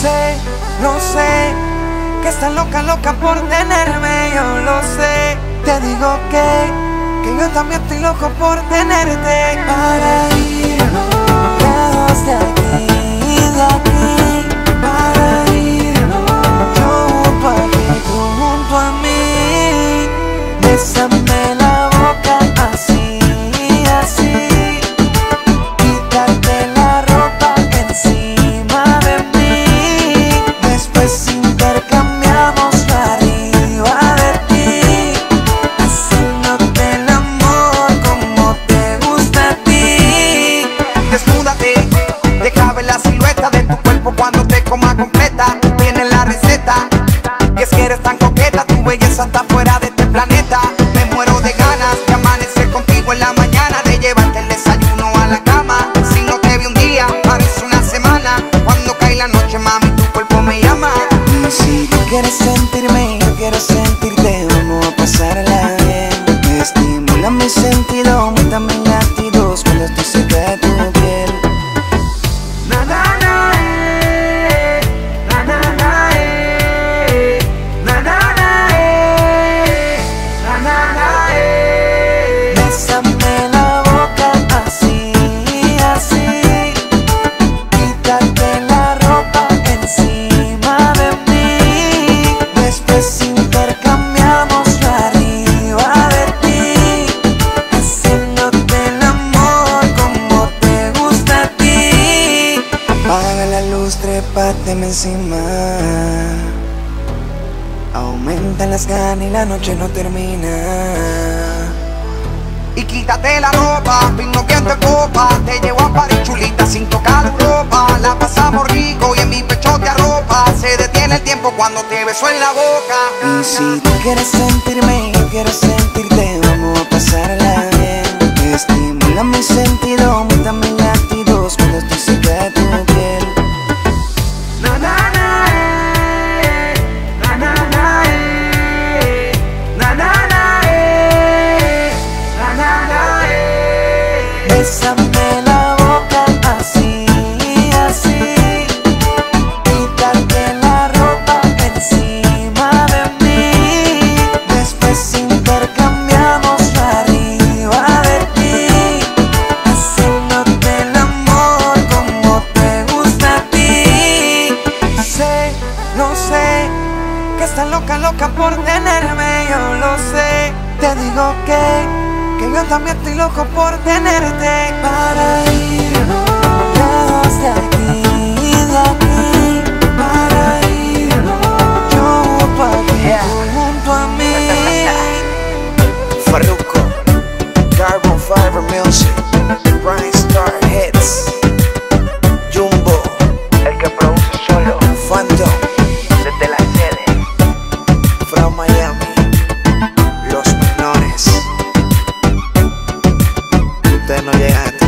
sé, lo sé, que estás loca, loca por tenerme, yo lo sé. Te digo que, que yo también estoy loco por tenerte para irnos eres tan coqueta, tu belleza está fuera de este planeta. Me muero de ganas de amanecer contigo en la mañana, de llevarte el desayuno a la cama. Si no te vi un día, parece una semana. Cuando cae la noche, mami, tu cuerpo me llama. Si tú quieres sentirme, yo quiero sentirte, vamos a pasarla bien. Me estimula mi sentido, aumenta mis latidos cuando estoy cerca de tu piel. Apaga la luz, trépateme encima. Aumenta las ganas y la noche no termina. Y quítate la ropa, vino que te copa Te llevo a París chulita sin tocar ropa La pasamos rico y en mi pecho te arropa Se detiene el tiempo cuando te beso en la boca Y si tú quieres sentirme, yo quiero sentirte, vamos a pasarla bien. Estimula mi sentido, que estás loca, loca por tenerme, yo lo sé. Te digo que, que yo también estoy loco por tenerte. usted no llega